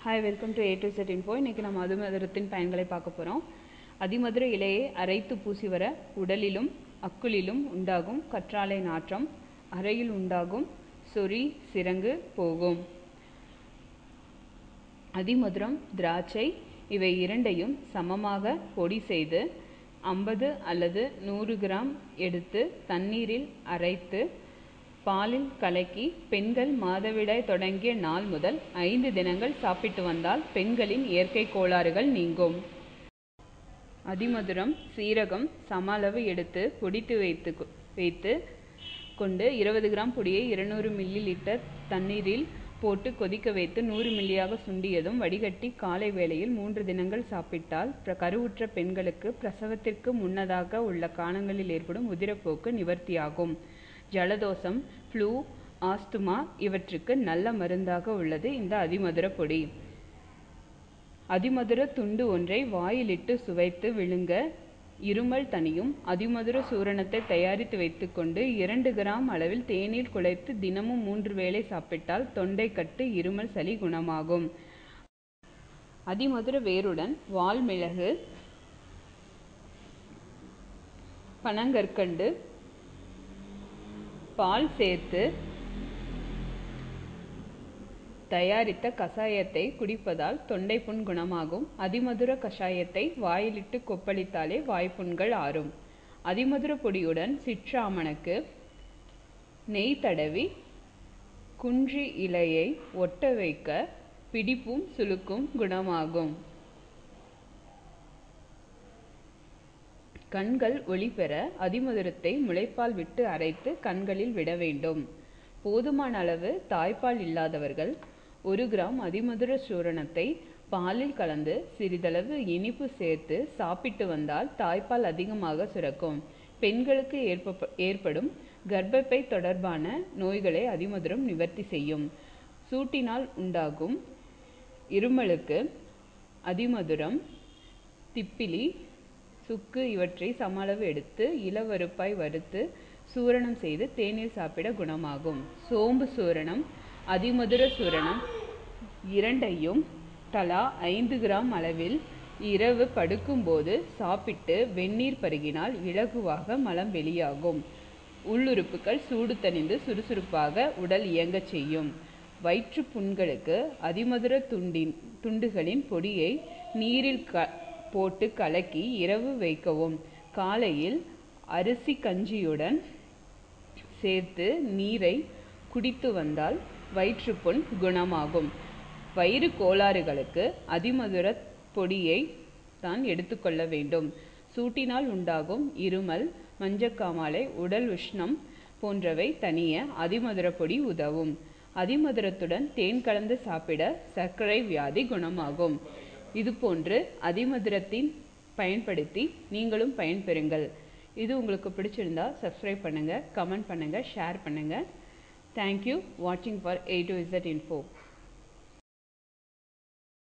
Hi welcome to A to Z info இன்றைக்கி நம்ம மதுமதுரத்தின் பயன்களை பார்க்க போகிறோம் அதிமதுர இலையை அரைத்து பூசி வர உடலிலும் அக்குளிலும் உண்டாகும் கற்றாழை நாற்றம் அறையில் உண்டாகும் சொறி சிறங்கு போகும். அதிமதுரம் திராட்சை இவை இரண்டையும் சமமாக பொடி செய்து ஐம்பது அல்லது நூறு கிராம் எடுத்து தண்ணீரில் அரைத்து பாலில் கலக்கி பெண்கள் மாதவிடாய் தொடங்கிய நாள் முதல் ஐந்து தினங்கள் சாப்பிட்டு வந்தால் பெண்களின் இயற்கை கோளாறுகள் நீங்கும். அதிமதுரம் சீரகம் சம அளவு எடுத்து பொடித்து வைத்து வைத்து கொண்டு இருபது கிராம் பொடியை இருநூறு மில்லி லிட்டர் தண்ணீரில் போட்டு கொதிக்க வைத்து நூறு மில்லியாக சுண்டியதும் வடிகட்டி காலை வேளையில் மூன்று தினங்கள் சாப்பிட்டால் கருவுற்ற பெண்களுக்கு பிரசவத்திற்கு முன்னதாக உள்ள காலங்களில் ஏற்படும் உதிரப்போக்கு நிவர்த்தியாகும். ஜலதோஷம் ஃப்ளூ ஆஸ்துமா இவற்றுக்கு நல்ல மருந்தாக உள்ளது. இந்த அதிமதுர பொடி. அதிமதுர துண்டு ஒன்றை வாயிலிட்டு சுவைத்து விழுங்க. இருமல் தனியும் அதிமதுர சூரணத்தை தயாரித்து வைத்துக்கொண்டு இரண்டு கிராம் அளவில் தேநீர் குழைத்து தினமும் மூன்று வேளை சாப்பிட்டால் தொண்டைக்கட்டு இருமல் சளி குணமாகும். அதிமதுர வேருடன் வால்மிளகு பனங்கற்கண்டு பால் சேர்த்து தயாரித்த கஷாயத்தை குடிப்பதால் தொண்டைப்புண் குணமாகும். அதிமதுர கஷாயத்தை வாயிலிட்டு கொப்பளித்தாலே வாய்ப்புண்கள் ஆறும். அதிமதுர பொடியுடன் சிற்றாமணக்கு நெய் தடவி குன்றி இலையை ஒட்ட வைக்க பிடிப்பும் சுளுக்கும் குணமாகும். கண்கள் ஒளிபெற அதிமதுரத்தை முளைப்பால் விட்டு அரைத்து கண்களில் விட வேண்டும். போதுமான அளவு தாய்ப்பால் இல்லாதவர்கள் ஒரு கிராம் அதிமதுர சூரணத்தை பாலில் கலந்து சிறிதளவு இனிப்பு சேர்த்து சாப்பிட்டு வந்தால் தாய்ப்பால் அதிகமாக சுரக்கும். பெண்களுக்கு ஏற்ப ஏற்படும் கர்ப்பப்பை தொடர்பான நோய்களை அதிமதுரம் நிவர்த்தி செய்யும். சூட்டினால் உண்டாகும் இருமலுக்கு அதிமதுரம் திப்பிலி சுக்கு இவற்றை சமளவு எடுத்து இளவருப்பாய் வறுத்து சூரணம் செய்து தேநீர் சாப்பிட குணமாகும். சோம்பு சூரணம் அதிமதுர சூரணம் இரண்டையும் தலா ஐந்து கிராம் அளவில் இரவு படுக்கும்போது சாப்பிட்டு வெந்நீர் பருகினால் இலகுவாக மலம் வெளியாகும். உள்ளுறுப்புகள் சூடு தணிந்து சுறுசுறுப்பாக உடல் இயங்கச் செய்யும். வயிற்று புண்களுக்கு அதிமதுர துண்டின் துண்டுகளின் பொடியை நீரில் க போட்டு கலக்கி இரவு வைக்கவும். காலையில் அரிசி கஞ்சியுடன் சேர்த்து நீரை குடித்து வந்தால் வயிற்றுப்புண் குணமாகும். வயிறு கோளாறுகளுக்கு அதிமதுர பொடியை தான் எடுத்துக்கொள்ள வேண்டும். சூட்டினால் உண்டாகும் இருமல் மஞ்சக்காமாலை உடல் உஷ்ணம் போன்றவை தனிய அதிமதுர பொடி உதவும். அதிமதுரத்துடன் தேன் கலந்து சாப்பிட சர்க்கரை வியாதி குணமாகும். இதுபோன்று அதிமதுரத்தின் பயன்படுத்தி நீங்களும் பயன்பெறுங்கள். இது உங்களுக்கு பிடிச்சிருந்தா சப்ஸ்கிரைப் பண்ணுங்கள் கமெண்ட் பண்ணுங்கள் ஷேர் பண்ணுங்கள் தேங்க்யூ வாட்சிங் for A to Z info